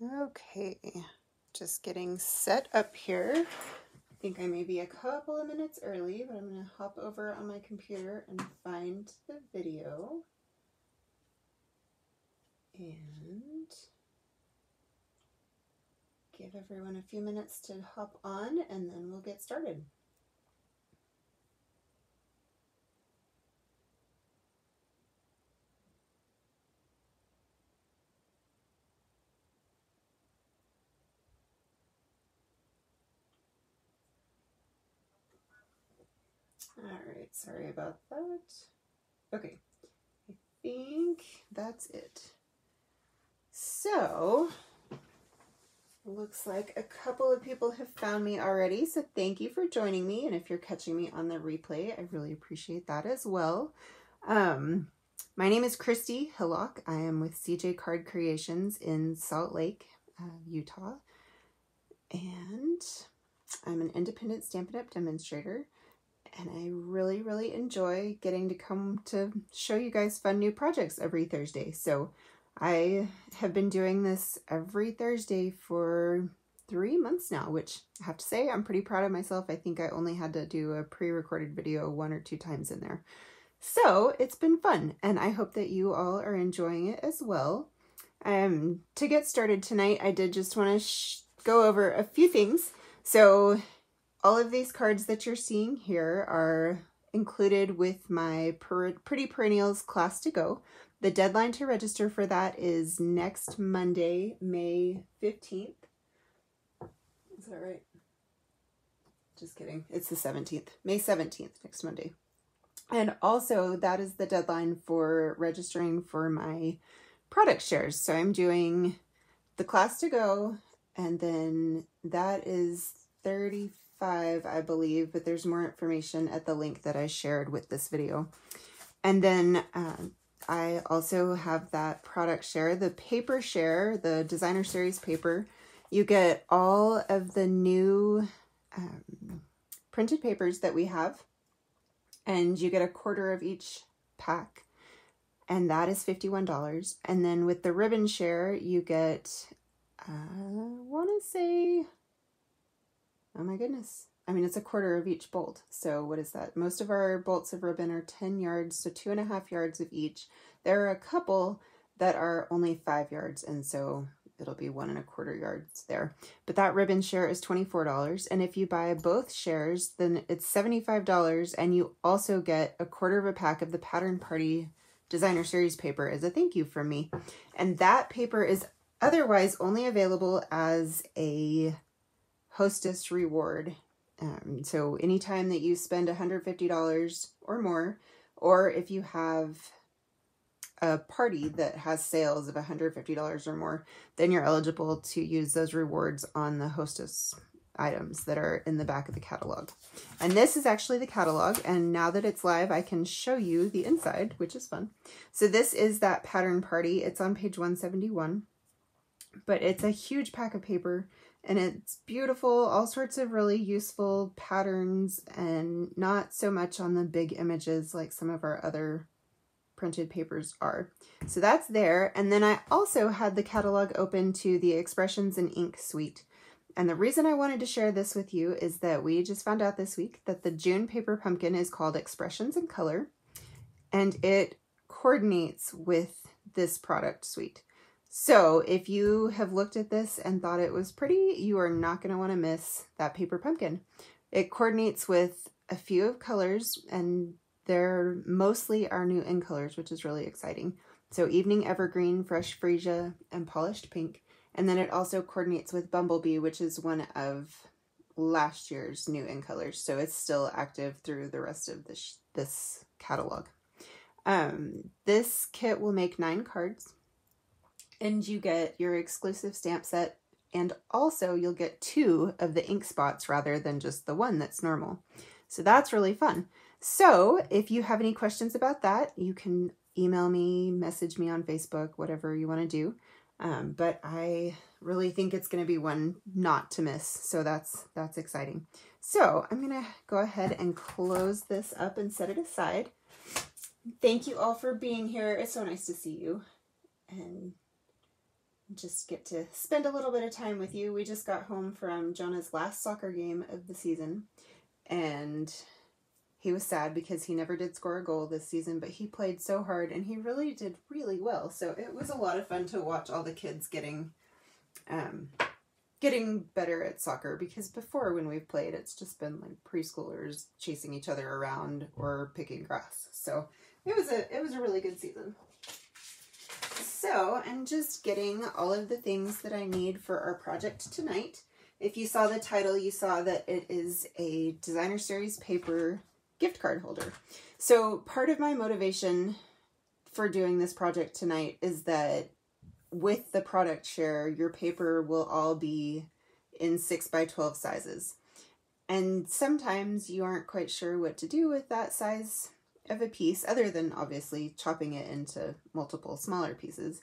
Okay, just getting set up here. I think I may be a couple of minutes early, but I'm going to hop over on my computer and find the video. And give everyone a few minutes to hop on and then we'll get started. All right, sorry about that. Okay, I think that's it. So, looks like a couple of people have found me already, so thank you for joining me. And if you're catching me on the replay, I really appreciate that as well. Um, my name is Christy Hillock. I am with CJ Card Creations in Salt Lake, uh, Utah. And I'm an independent Stampin' Up! demonstrator and I really, really enjoy getting to come to show you guys fun new projects every Thursday. So I have been doing this every Thursday for three months now, which I have to say I'm pretty proud of myself. I think I only had to do a pre-recorded video one or two times in there. So it's been fun, and I hope that you all are enjoying it as well. Um, to get started tonight, I did just want to go over a few things. So all of these cards that you're seeing here are included with my per Pretty Perennials class to go. The deadline to register for that is next Monday, May 15th. Is that right? Just kidding. It's the 17th. May 17th, next Monday. And also, that is the deadline for registering for my product shares. So I'm doing the class to go, and then that is 35 five, I believe, but there's more information at the link that I shared with this video. And then um, I also have that product share, the paper share, the designer series paper. You get all of the new um, printed papers that we have, and you get a quarter of each pack, and that is $51. And then with the ribbon share, you get, uh, I want to say Oh my goodness. I mean, it's a quarter of each bolt. So what is that? Most of our bolts of ribbon are 10 yards, so two and a half yards of each. There are a couple that are only five yards, and so it'll be one and a quarter yards there. But that ribbon share is $24. And if you buy both shares, then it's $75. And you also get a quarter of a pack of the Pattern Party Designer Series paper as a thank you from me. And that paper is otherwise only available as a hostess reward. Um, so anytime that you spend $150 or more, or if you have a party that has sales of $150 or more, then you're eligible to use those rewards on the hostess items that are in the back of the catalog. And this is actually the catalog, and now that it's live, I can show you the inside, which is fun. So this is that pattern party. It's on page 171, but it's a huge pack of paper and it's beautiful, all sorts of really useful patterns and not so much on the big images like some of our other printed papers are. So that's there. And then I also had the catalog open to the Expressions in Ink suite. And the reason I wanted to share this with you is that we just found out this week that the June paper pumpkin is called Expressions in Color and it coordinates with this product suite. So if you have looked at this and thought it was pretty, you are not going to want to miss that paper pumpkin. It coordinates with a few of colors and they're mostly our new in colors, which is really exciting. So Evening Evergreen, Fresh Freesia, and Polished Pink. And then it also coordinates with Bumblebee, which is one of last year's new in colors. So it's still active through the rest of this, this catalog. Um, this kit will make nine cards and you get your exclusive stamp set and also you'll get two of the ink spots rather than just the one that's normal. So that's really fun. So if you have any questions about that, you can email me, message me on Facebook, whatever you want to do. Um, but I really think it's going to be one not to miss. So that's that's exciting. So I'm going to go ahead and close this up and set it aside. Thank you all for being here. It's so nice to see you. And just get to spend a little bit of time with you. We just got home from Jonah's last soccer game of the season, and he was sad because he never did score a goal this season, but he played so hard and he really did really well. So it was a lot of fun to watch all the kids getting um getting better at soccer because before when we've played it's just been like preschoolers chasing each other around or picking grass. So it was a it was a really good season. So I'm just getting all of the things that I need for our project tonight. If you saw the title, you saw that it is a designer series paper gift card holder. So part of my motivation for doing this project tonight is that with the product share, your paper will all be in 6 by 12 sizes. And sometimes you aren't quite sure what to do with that size of a piece, other than obviously chopping it into multiple smaller pieces.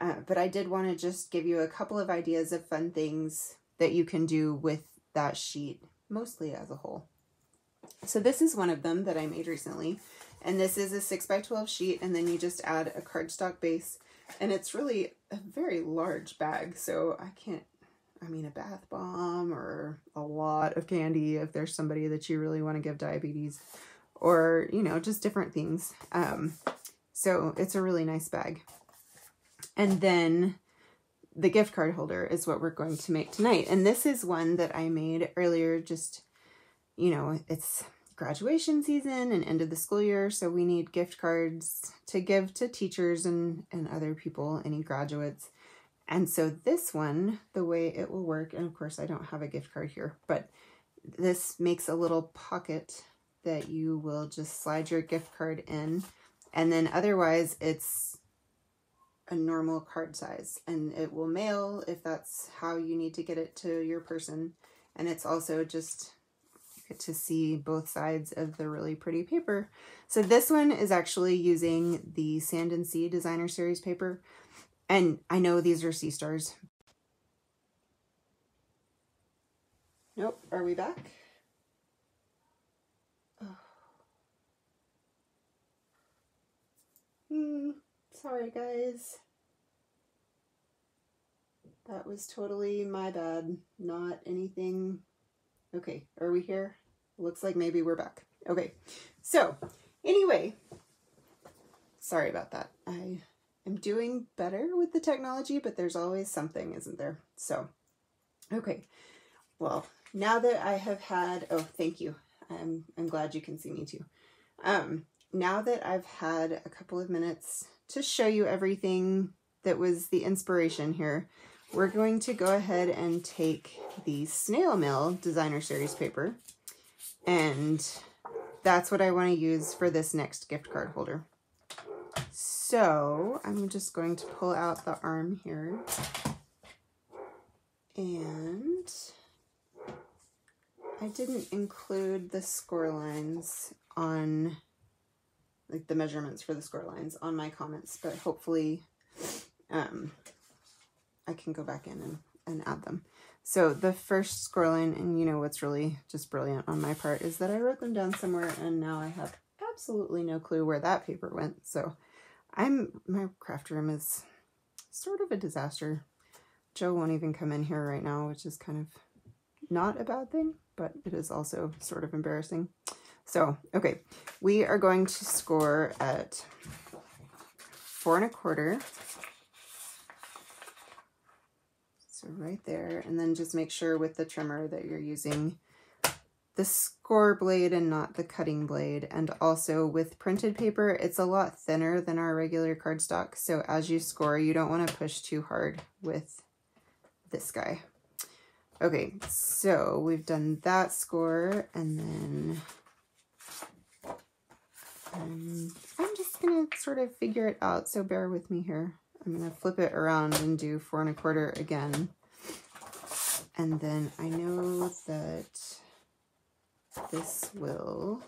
Uh, but I did want to just give you a couple of ideas of fun things that you can do with that sheet, mostly as a whole. So this is one of them that I made recently. And this is a 6 by 12 sheet, and then you just add a cardstock base. And it's really a very large bag, so I can't, I mean, a bath bomb or a lot of candy if there's somebody that you really want to give diabetes or, you know, just different things. Um, so it's a really nice bag. And then the gift card holder is what we're going to make tonight. And this is one that I made earlier, just, you know, it's graduation season and end of the school year. So we need gift cards to give to teachers and, and other people, any graduates. And so this one, the way it will work, and of course I don't have a gift card here, but this makes a little pocket that you will just slide your gift card in. And then otherwise it's a normal card size and it will mail if that's how you need to get it to your person. And it's also just get to see both sides of the really pretty paper. So this one is actually using the Sand and Sea Designer Series paper. And I know these are sea stars. Nope, are we back? Sorry guys. That was totally my bad. Not anything. Okay, are we here? Looks like maybe we're back. Okay, so anyway, sorry about that. I am doing better with the technology, but there's always something, isn't there? So, okay, well, now that I have had, oh, thank you. I'm, I'm glad you can see me too. Um, now that I've had a couple of minutes to show you everything that was the inspiration here, we're going to go ahead and take the Snail Mail Designer Series paper, and that's what I want to use for this next gift card holder. So I'm just going to pull out the arm here, and I didn't include the score lines on like the measurements for the score lines on my comments, but hopefully um, I can go back in and, and add them. So the first score line, and you know what's really just brilliant on my part, is that I wrote them down somewhere and now I have absolutely no clue where that paper went. So I'm, my craft room is sort of a disaster. Joe won't even come in here right now, which is kind of not a bad thing, but it is also sort of embarrassing. So, okay, we are going to score at four and a quarter. So right there, and then just make sure with the trimmer that you're using the score blade and not the cutting blade. And also with printed paper, it's a lot thinner than our regular cardstock. So as you score, you don't want to push too hard with this guy. Okay, so we've done that score and then um, I'm just going to sort of figure it out, so bear with me here. I'm going to flip it around and do four and a quarter again. And then I know that this will...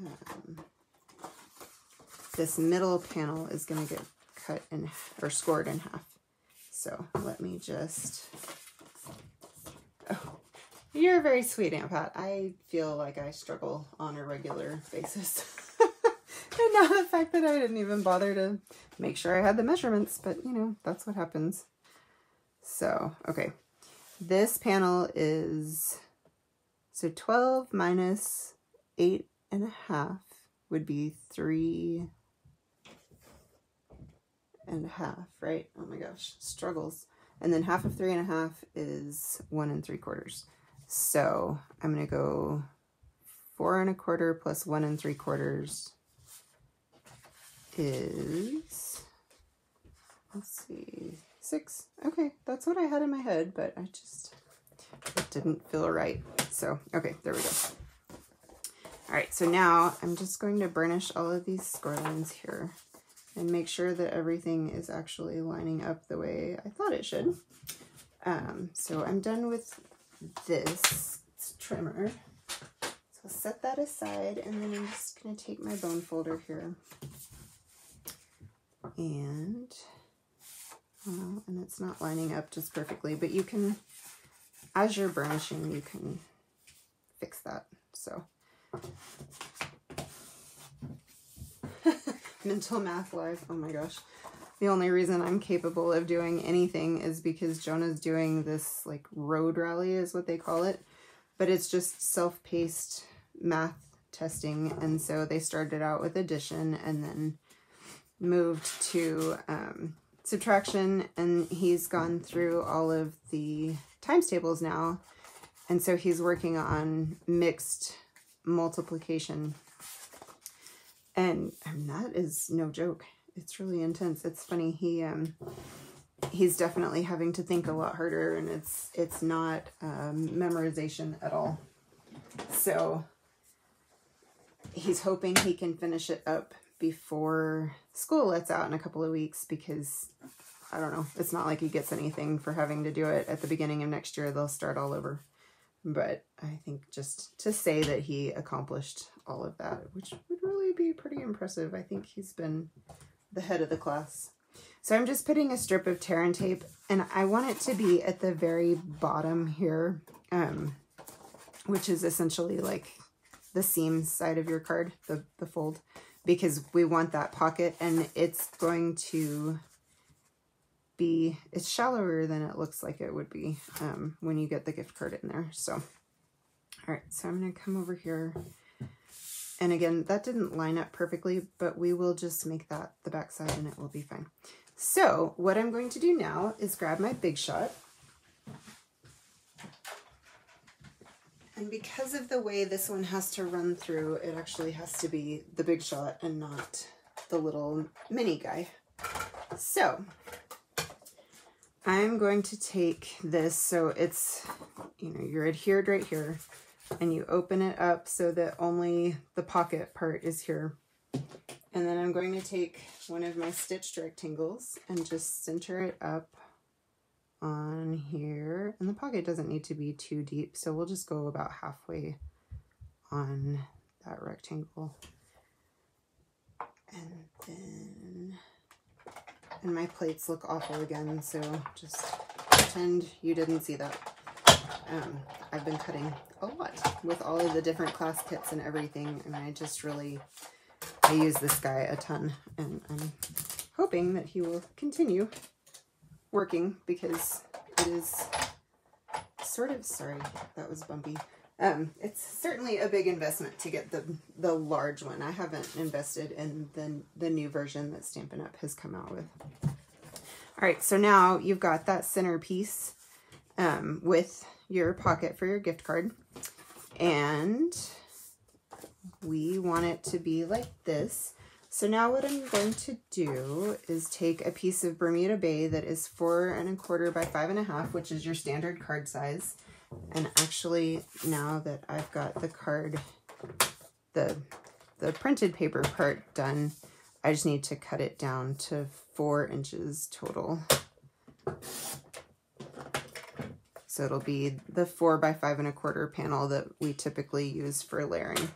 Um, this middle panel is going to get cut in or scored in half. So let me just You're very sweet, Aunt Pat. I feel like I struggle on a regular basis. and now the fact that I didn't even bother to make sure I had the measurements, but you know, that's what happens. So, okay. This panel is, so 12 minus eight and a half would be three and a half, right? Oh my gosh, struggles. And then half of three and a half is one and three quarters. So I'm going to go four and a quarter plus one and three quarters is, let's see, six. Okay, that's what I had in my head, but I just, it didn't feel right. So, okay, there we go. All right, so now I'm just going to burnish all of these score lines here and make sure that everything is actually lining up the way I thought it should. Um, so I'm done with this trimmer. So I'll set that aside and then I'm just going to take my bone folder here. And, well, and it's not lining up just perfectly, but you can, as you're burnishing, you can fix that. So mental math live. Oh my gosh. The only reason I'm capable of doing anything is because Jonah's doing this like road rally is what they call it. But it's just self-paced math testing. And so they started out with addition and then moved to um, subtraction. And he's gone through all of the times tables now. And so he's working on mixed multiplication and, and that is no joke. It's really intense. It's funny. He um he's definitely having to think a lot harder, and it's it's not um, memorization at all. So he's hoping he can finish it up before school lets out in a couple of weeks because I don't know. It's not like he gets anything for having to do it at the beginning of next year. They'll start all over. But I think just to say that he accomplished all of that, which would really be pretty impressive. I think he's been the head of the class. So I'm just putting a strip of tear and tape and I want it to be at the very bottom here, um, which is essentially like the seam side of your card, the, the fold, because we want that pocket and it's going to be, it's shallower than it looks like it would be um, when you get the gift card in there. So, all right, so I'm to come over here and again, that didn't line up perfectly, but we will just make that the back side and it will be fine. So what I'm going to do now is grab my Big Shot. And because of the way this one has to run through, it actually has to be the Big Shot and not the little mini guy. So I'm going to take this, so it's, you know, you're adhered right here and you open it up so that only the pocket part is here. And then I'm going to take one of my stitched rectangles and just center it up on here. And the pocket doesn't need to be too deep, so we'll just go about halfway on that rectangle. And then, and my plates look awful again, so just pretend you didn't see that. Um, I've been cutting a lot with all of the different class kits and everything, and I just really, I use this guy a ton, and I'm hoping that he will continue working because it is sort of, sorry, that was bumpy. Um, it's certainly a big investment to get the the large one. I haven't invested in the, the new version that Stampin' Up! has come out with. All right, so now you've got that center piece um, with your pocket for your gift card. And we want it to be like this. So now what I'm going to do is take a piece of Bermuda Bay that is four and a quarter by five and a half, which is your standard card size. And actually now that I've got the card, the, the printed paper part done, I just need to cut it down to four inches total. So it'll be the four by five and a quarter panel that we typically use for layering.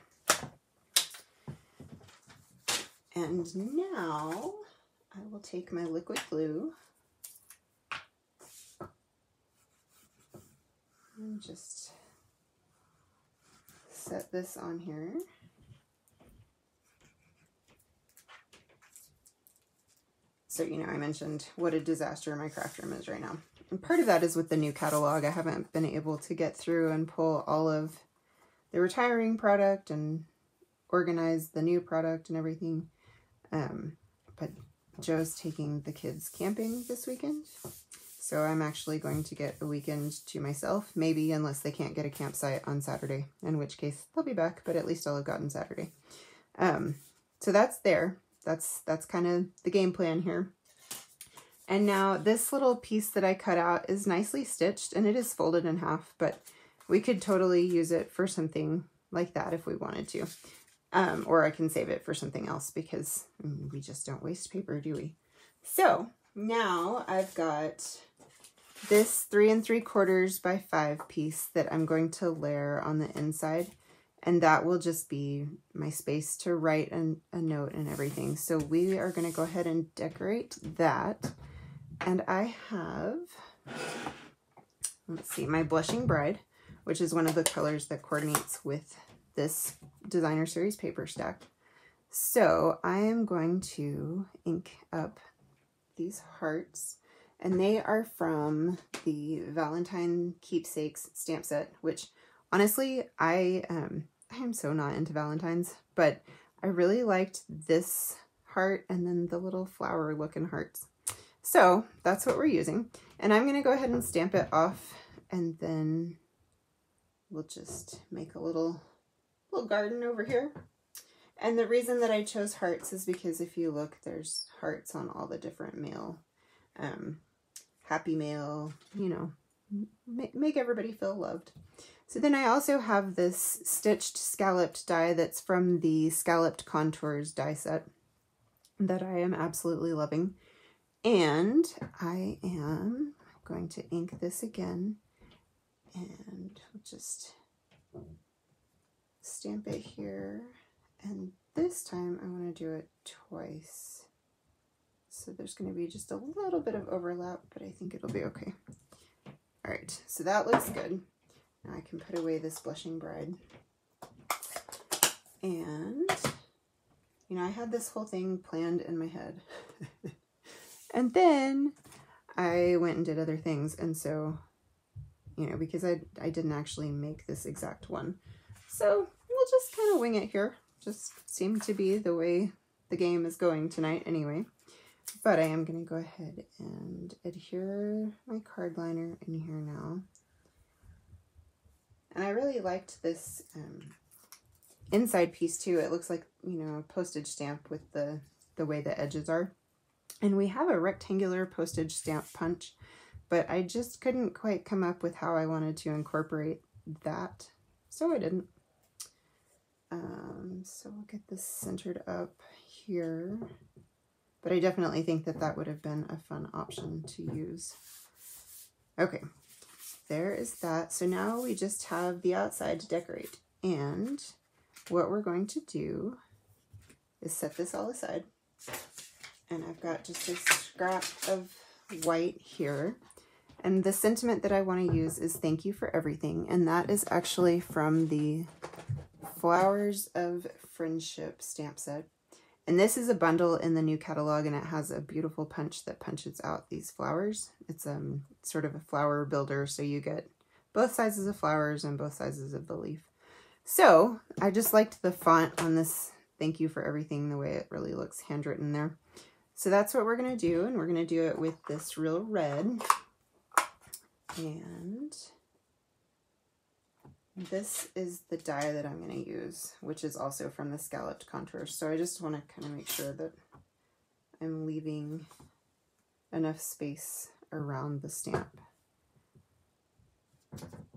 And now I will take my liquid glue and just set this on here. So, you know, I mentioned what a disaster my craft room is right now. And part of that is with the new catalog. I haven't been able to get through and pull all of the retiring product and organize the new product and everything. Um, but Joe's taking the kids camping this weekend. So I'm actually going to get a weekend to myself, maybe unless they can't get a campsite on Saturday, in which case they'll be back, but at least I'll have gotten Saturday. Um, so that's there. That's that's kind of the game plan here. And now this little piece that I cut out is nicely stitched and it is folded in half, but we could totally use it for something like that if we wanted to. Um, or I can save it for something else because we just don't waste paper, do we? So now I've got this three and three quarters by five piece that I'm going to layer on the inside. And that will just be my space to write an, a note and everything. So we are going to go ahead and decorate that. And I have, let's see, my Blushing Bride, which is one of the colors that coordinates with this designer series paper stack. So I am going to ink up these hearts and they are from the Valentine Keepsakes stamp set, which honestly, I, um, I am so not into Valentine's, but I really liked this heart and then the little flower looking hearts. So that's what we're using. And I'm going to go ahead and stamp it off and then we'll just make a little little garden over here. And the reason that I chose hearts is because if you look, there's hearts on all the different mail. Um, happy mail, you know, make, make everybody feel loved. So then I also have this stitched scalloped die that's from the Scalloped Contours die set that I am absolutely loving. And I am going to ink this again and just stamp it here. And this time I want to do it twice. So there's going to be just a little bit of overlap, but I think it'll be okay. All right, so that looks good. Now I can put away this Blushing Bride. And, you know, I had this whole thing planned in my head. and then I went and did other things. And so, you know, because I, I didn't actually make this exact one. So we'll just kind of wing it here. Just seemed to be the way the game is going tonight anyway. But I am going to go ahead and adhere my card liner in here now. And I really liked this um, inside piece too. It looks like, you know, a postage stamp with the, the way the edges are. And we have a rectangular postage stamp punch, but I just couldn't quite come up with how I wanted to incorporate that. So I didn't. Um, so we'll get this centered up here. But I definitely think that that would have been a fun option to use. Okay, there is that. So now we just have the outside to decorate. And what we're going to do is set this all aside. And I've got just a scrap of white here. And the sentiment that I want to use is thank you for everything. And that is actually from the Flowers of Friendship stamp set. And this is a bundle in the new catalog and it has a beautiful punch that punches out these flowers. It's um sort of a flower builder so you get both sizes of flowers and both sizes of the leaf. So I just liked the font on this thank you for everything, the way it really looks handwritten there. So that's what we're going to do and we're going to do it with this real red. And this is the die that I'm going to use, which is also from the Scalloped Contours. So I just want to kind of make sure that I'm leaving enough space around the stamp.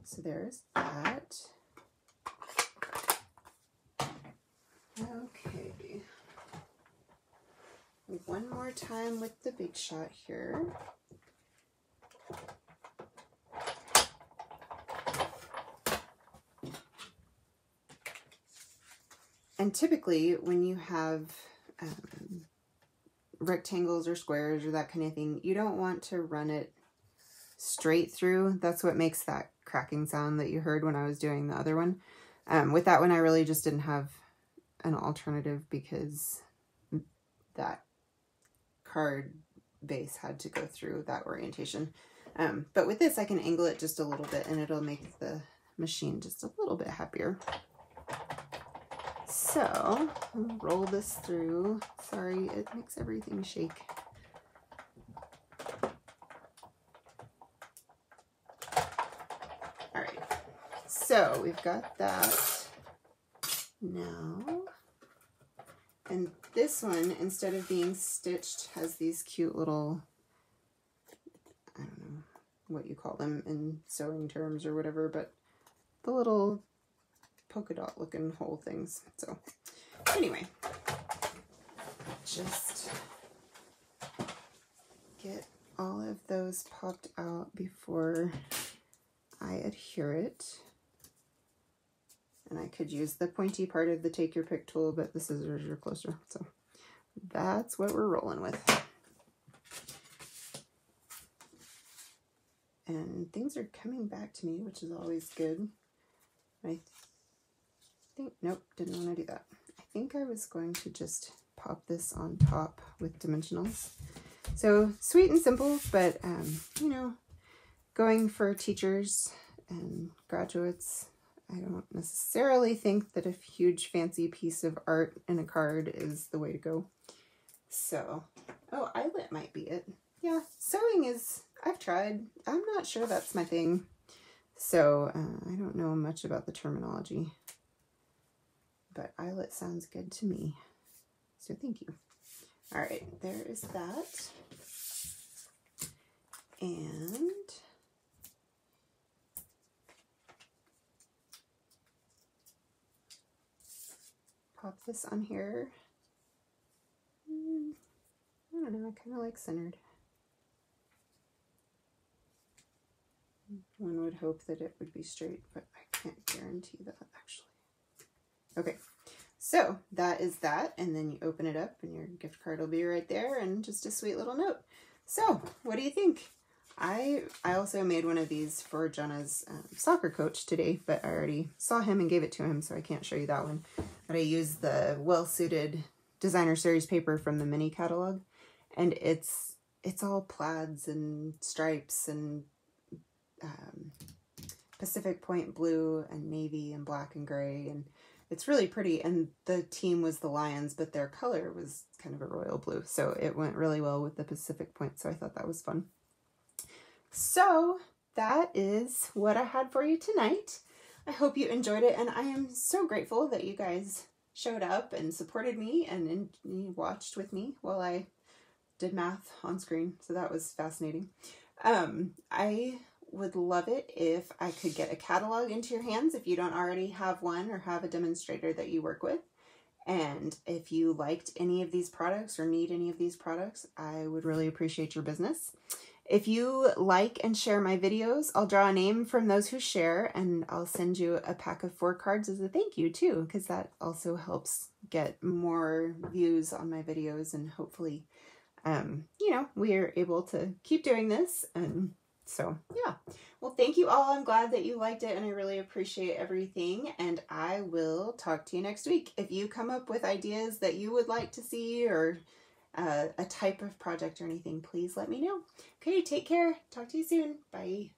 So there's that. Okay. One more time with the Big Shot here. And typically when you have um, rectangles or squares or that kind of thing, you don't want to run it straight through. That's what makes that cracking sound that you heard when I was doing the other one. Um, with that one, I really just didn't have an alternative because that card base had to go through that orientation. Um, but with this, I can angle it just a little bit and it'll make the machine just a little bit happier. So, roll this through. Sorry, it makes everything shake. All right, so we've got that now. This one, instead of being stitched, has these cute little, I don't know what you call them in sewing terms or whatever, but the little polka dot looking hole things. So anyway, just get all of those popped out before I adhere it. And I could use the pointy part of the take your pick tool, but the scissors are closer. So that's what we're rolling with. And things are coming back to me, which is always good. I think, nope, didn't want to do that. I think I was going to just pop this on top with dimensionals. So sweet and simple, but um, you know, going for teachers and graduates, I don't necessarily think that a huge fancy piece of art in a card is the way to go. So, oh, eyelet might be it. Yeah, sewing is, I've tried. I'm not sure that's my thing. So uh, I don't know much about the terminology, but eyelet sounds good to me. So thank you. All right, there is that. And pop this on here. Hmm, I don't know, I kind of like centered. One would hope that it would be straight, but I can't guarantee that actually. Okay, so that is that. And then you open it up and your gift card will be right there and just a sweet little note. So what do you think? I I also made one of these for Jonah's um, soccer coach today, but I already saw him and gave it to him, so I can't show you that one. I used the well-suited designer series paper from the mini catalog, and it's it's all plaids and stripes and um, Pacific Point blue and navy and black and gray. And it's really pretty. And the team was the Lions but their color was kind of a royal blue. So it went really well with the Pacific Point. So I thought that was fun. So that is what I had for you tonight. I hope you enjoyed it and I am so grateful that you guys showed up and supported me and, and watched with me while I did math on screen so that was fascinating. Um, I would love it if I could get a catalog into your hands if you don't already have one or have a demonstrator that you work with. And if you liked any of these products or need any of these products, I would really appreciate your business. If you like and share my videos, I'll draw a name from those who share and I'll send you a pack of four cards as a thank you too, because that also helps get more views on my videos and hopefully, um, you know, we are able to keep doing this and so yeah, well, thank you all. I'm glad that you liked it and I really appreciate everything. And I will talk to you next week. If you come up with ideas that you would like to see or a type of project or anything, please let me know. Okay, take care. Talk to you soon. Bye.